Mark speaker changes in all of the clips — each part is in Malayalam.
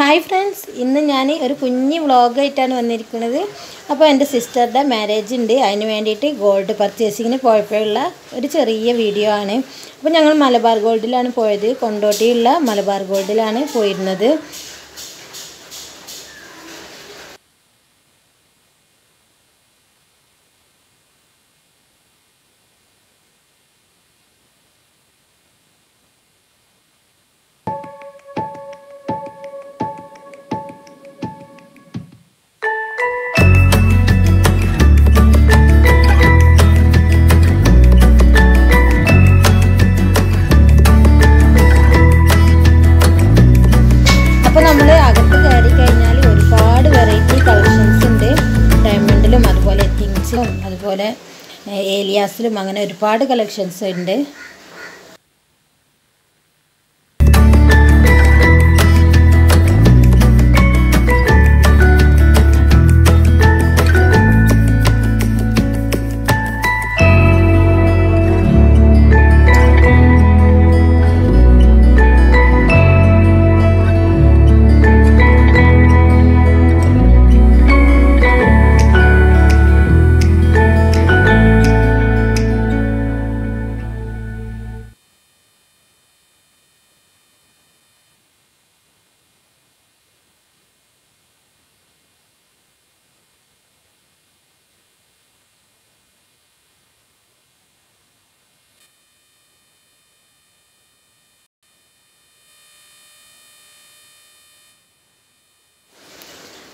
Speaker 1: ഹായ് ഫ്രണ്ട്സ് ഇന്ന് ഞാൻ ഒരു കുഞ്ഞ് വ്ളോഗായിട്ടാണ് വന്നിരിക്കുന്നത്. അപ്പോൾ എന്റെ സിസ്റ്ററുടെ മാരേജ് ഉണ്ട് അതിന് വേണ്ടിയിട്ട് ഗോൾഡ് പർച്ചേസിങ്ങിന് പോയപ്പോഴുള്ള ഒരു ചെറിയ വീഡിയോ ആണ്. അപ്പോൾ ഞങ്ങൾ മലബാർ ഗോൾഡിലാണ് പോയത്. കൊണ്ടോട്ടിയുള്ള മലബാർ ഗോൾഡിലാണ് പോയിരുന്നത്. ഏലിയാസിലും അങ്ങനെ ഒരുപാട് കളക്ഷൻസ് ഉണ്ട്.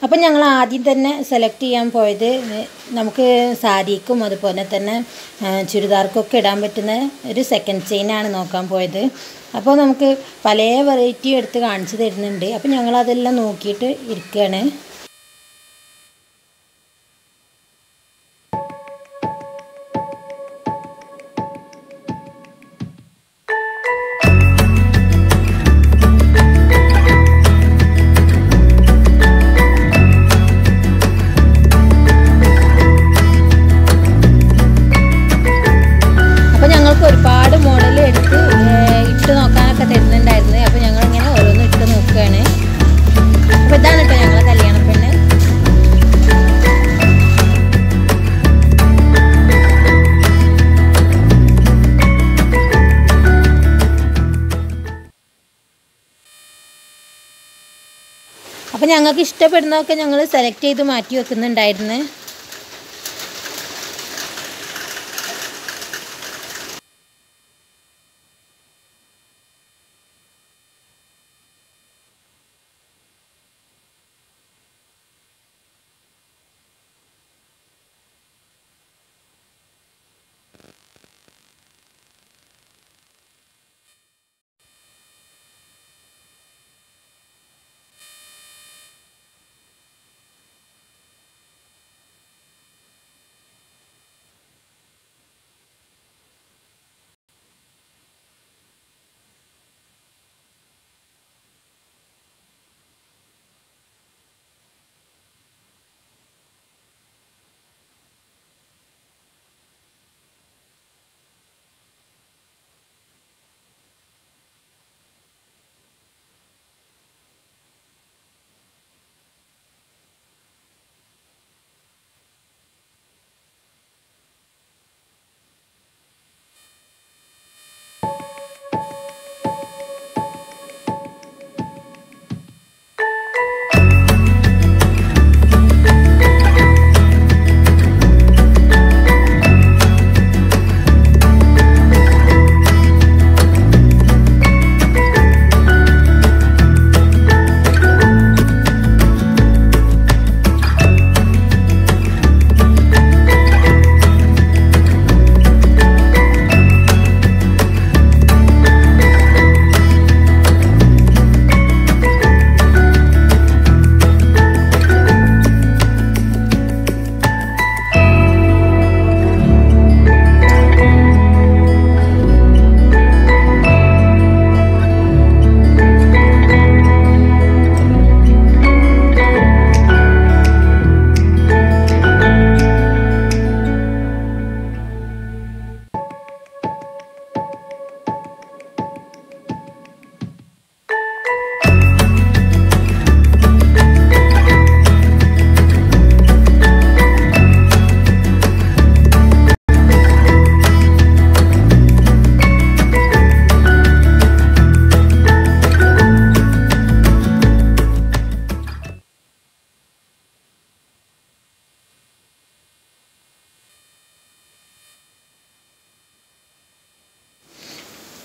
Speaker 1: അപ്പം ഞങ്ങൾ ആദ്യം തന്നെ സെലക്ട് ചെയ്യാൻ പോയത് നമുക്ക് സാരിക്കും അതുപോലെ തന്നെ ചുരിദാർക്കൊക്കെ ഇടാൻ പറ്റുന്ന ഒരു സെക്കൻഡ് ചെയിനാണ് നോക്കാൻ പോയത്. അപ്പോൾ നമുക്ക് പല വെറൈറ്റി എടുത്ത് കാണിച്ചു തരുന്നുണ്ട്. അപ്പോൾ ഞങ്ങളതെല്ലാം നോക്കിയിട്ട് ഇരിക്കുകയാണ്. ഞങ്ങൾക്ക് ഇഷ്ടപ്പെടുന്നതൊക്കെ ഞങ്ങൾ സെലക്ട് ചെയ്ത് മാറ്റി വെക്കുന്നുണ്ടായിരുന്നു.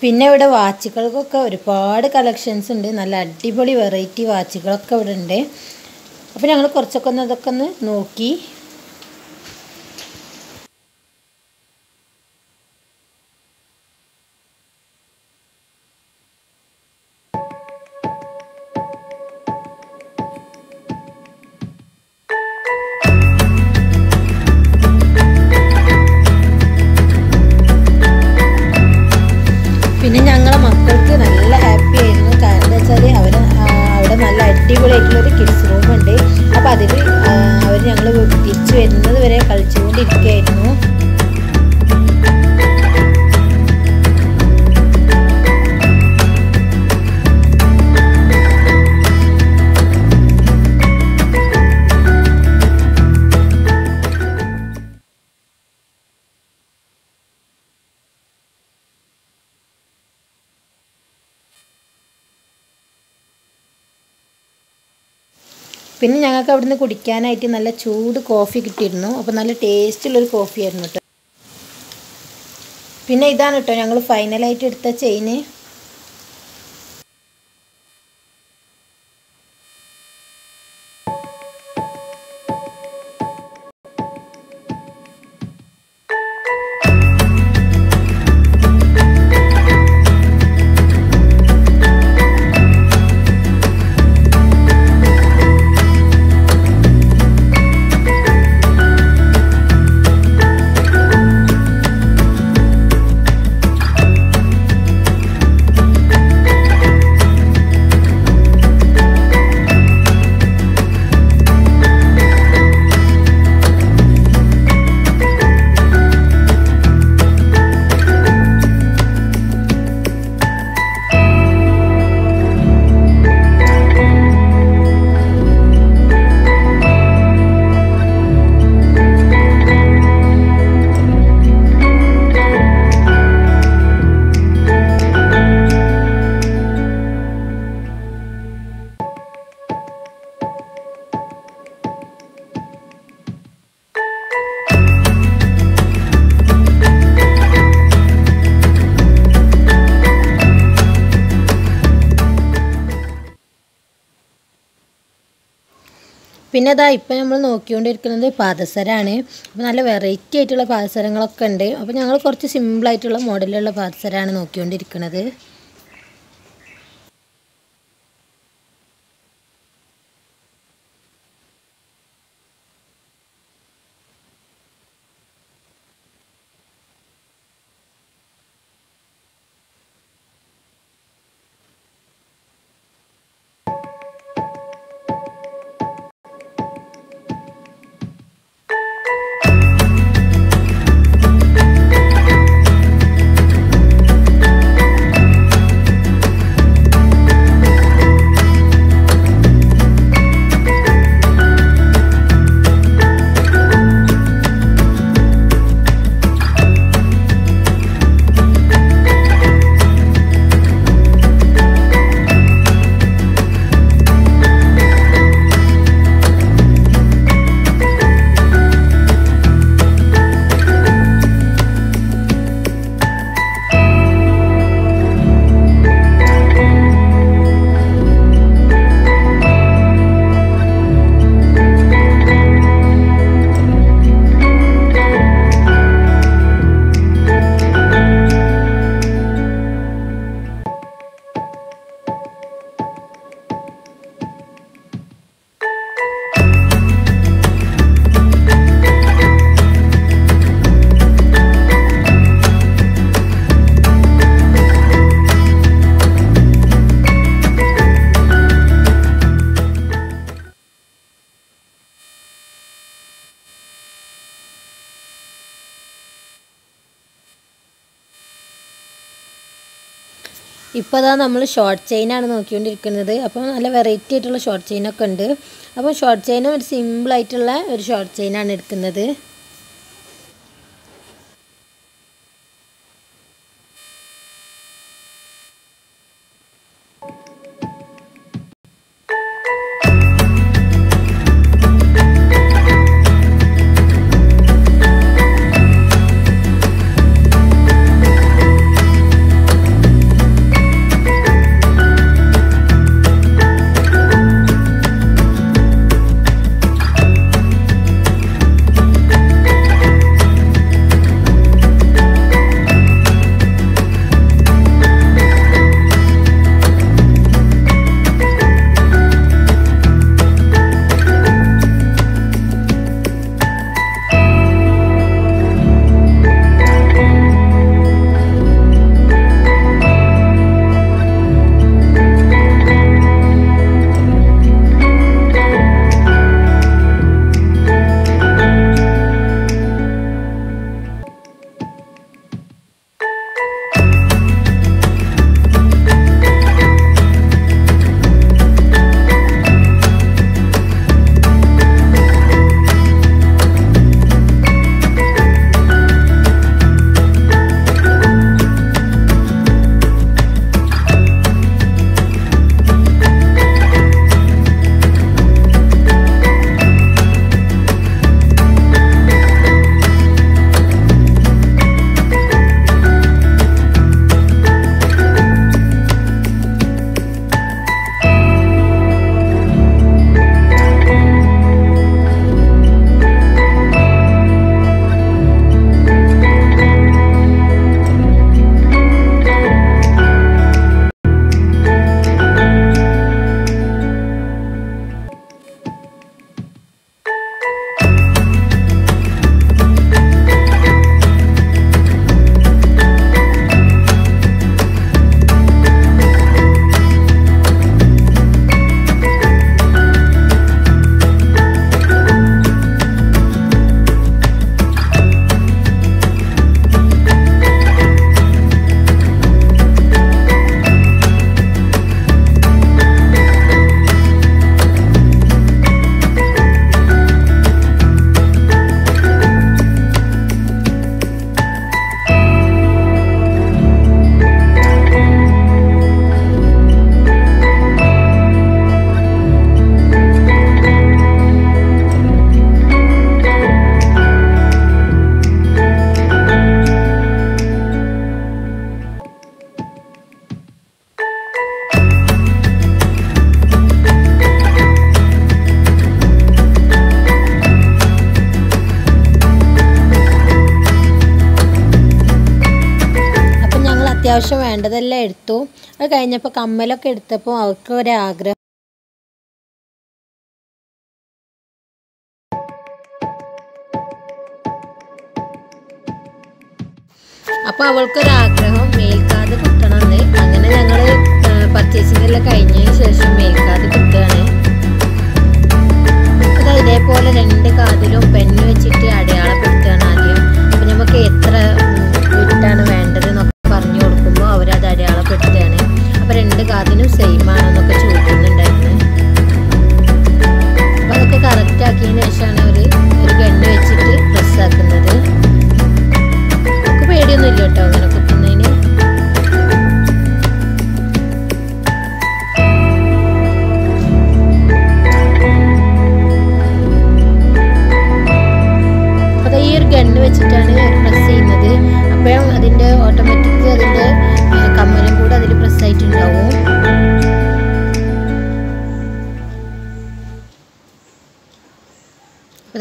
Speaker 1: പിന്നെ ഇവിടെ വാച്ചുകൾക്കൊക്കെ ഒരുപാട് കളക്ഷൻസ് ഉണ്ട്. നല്ല അടിപൊളി വെറൈറ്റി വാച്ചുകളൊക്കെ ഇവിടെ ഉണ്ട് അപ്പോൾ ഞങ്ങൾ കുറച്ചൊക്കെ ഒന്ന് അതൊക്കെ ഒന്ന് നോക്കി. പിന്നെ ഞങ്ങൾക്ക് അവിടുന്ന് കുടിക്കാനായിട്ട് നല്ല ചൂട് കോഫി കിട്ടിയിരുന്നു. അപ്പോൾ നല്ല ടേസ്റ്റുള്ളൊരു കോഫി ആയിരുന്നു കേട്ടോ പിന്നെ ഇതാണ് കേട്ടോ ഞങ്ങൾ ഫൈനലായിട്ട് എടുത്ത ചെയിന് പിന്നെ അതാ ഇപ്പം നമ്മൾ നോക്കിക്കൊണ്ടിരിക്കുന്നത് പാദസരമാണ് അപ്പോൾ നല്ല വെറൈറ്റി ആയിട്ടുള്ള പാദസരങ്ങളൊക്കെ ഉണ്ട്. അപ്പോൾ ഞങ്ങൾ കുറച്ച് സിമ്പിളായിട്ടുള്ള മോഡലുള്ള പാദസരമാണ് നോക്കിക്കൊണ്ടിരിക്കുന്നത്. ഇപ്പോൾ അതാ നമ്മൾ ഷോർട്ട് ചെയിനാണ് നോക്കിക്കൊണ്ടിരിക്കുന്നത്. അപ്പോൾ നല്ല വെറൈറ്റി ആയിട്ടുള്ള ഷോർട്ട് ചെയിനൊക്കെ ഉണ്ട്. അപ്പോൾ ഷോർട്ട് ചെയിനും ഒരു സിമ്പിളായിട്ടുള്ള ഒരു ഷോർട്ട് ചെയിനാണ് എടുക്കുന്നത്. എടുത്തു. അത് കഴിഞ്ഞപ്പോൾ കമ്മലൊക്കെ എടുത്തപ്പോൾ അവർക്ക് ഒരാഗ്രഹം അപ്പോൾ അവൾക്കൊരാഗ്രഹം മേൽക്കാത് കിട്ടണമെന്ന് അങ്ങനെ ഞങ്ങൾ പർച്ചേസിംഗ് എല്ലാം കഴിഞ്ഞതിന് ശേഷം മേൽക്കാത് കിട്ടുകയാണ് അത് ഇതേപോലെ രണ്ട് കാതിലും പെണ്ണ് വെച്ചിട്ട് അടയാളപ്പെടുത്തുകയാണ് ആദ്യം. അപ്പം നമുക്ക് എത്ര കൊടുക്കുമ്പോൾ അപ്പോൾ രണ്ട് കാതിനും സെയിം ആണെന്നൊക്കെ ചോദിക്കുന്നുണ്ടായിരുന്നു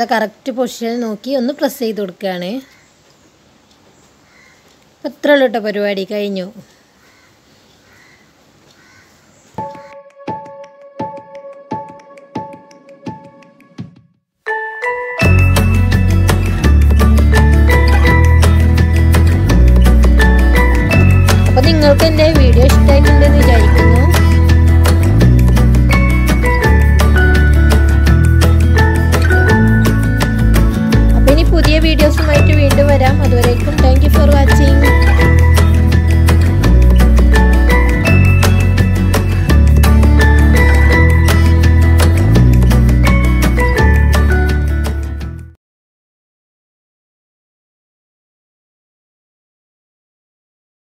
Speaker 1: അത് കറക്റ്റ് പൊസിഷൻ നോക്കി ഒന്ന് പ്രസ് ചെയ്ത് കൊടുക്കുകയാണ് അത്ര ഉള്ളൂ പരിപാടി കഴിഞ്ഞു. നിങ്ങൾക്ക് എന്റെ വീഡിയോ ഇഷ്ടമായിട്ടുണ്ടെന്ന്